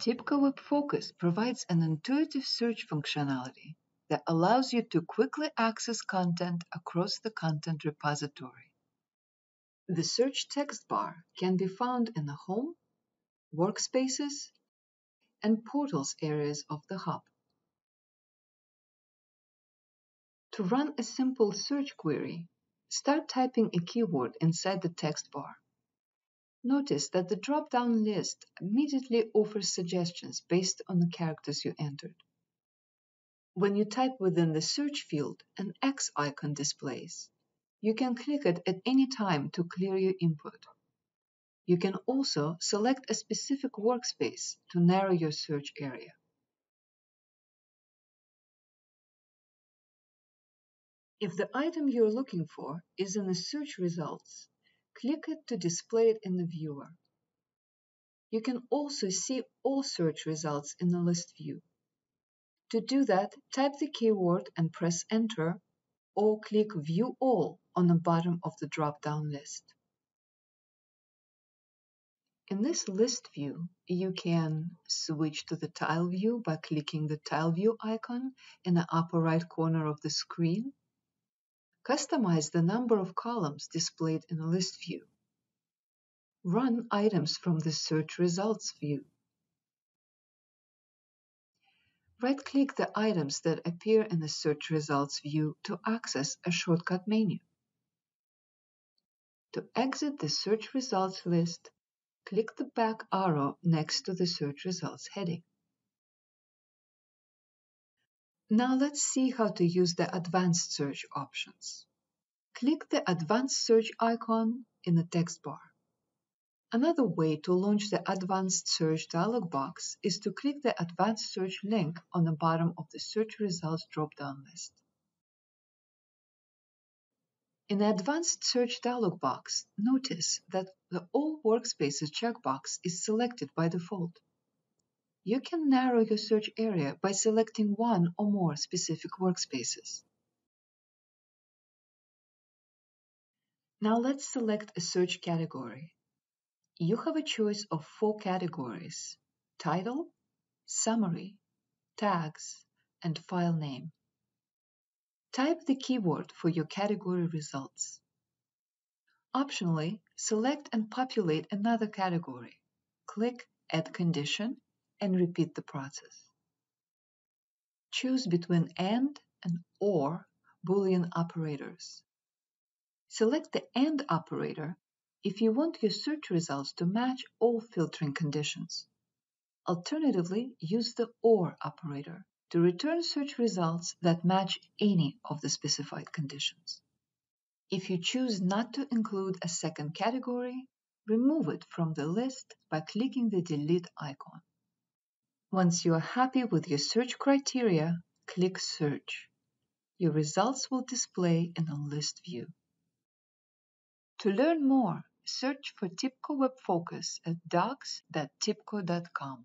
TIBCO WebFOCUS provides an intuitive search functionality that allows you to quickly access content across the content repository. The search text bar can be found in the Home, Workspaces, and Portals areas of the Hub. To run a simple search query, start typing a keyword inside the text bar. Notice that the drop-down list immediately offers suggestions based on the characters you entered. When you type within the search field, an X icon displays. You can click it at any time to clear your input. You can also select a specific workspace to narrow your search area. If the item you're looking for is in the search results, click it to display it in the viewer. You can also see all search results in the list view. To do that, type the keyword and press Enter or click View All on the bottom of the drop-down list. In this list view, you can switch to the tile view by clicking the tile view icon in the upper right corner of the screen. Customize the number of columns displayed in a list view. Run items from the search results view. Right-click the items that appear in the search results view to access a shortcut menu. To exit the search results list, click the back arrow next to the search results heading. Now let's see how to use the advanced search options. Click the advanced search icon in the text bar. Another way to launch the Advanced Search dialog box is to click the Advanced Search link on the bottom of the Search Results drop-down list. In the Advanced Search dialog box, notice that the All Workspaces checkbox is selected by default. You can narrow your search area by selecting one or more specific workspaces. Now let's select a search category. You have a choice of four categories title, summary, tags, and file name. Type the keyword for your category results. Optionally, select and populate another category. Click Add Condition and repeat the process. Choose between AND and OR Boolean operators. Select the AND operator if you want your search results to match all filtering conditions. Alternatively, use the OR operator to return search results that match any of the specified conditions. If you choose not to include a second category, remove it from the list by clicking the Delete icon. Once you are happy with your search criteria, click Search. Your results will display in a list view. To learn more, search for TIBCO WebFOCUS at docs.tibco.com.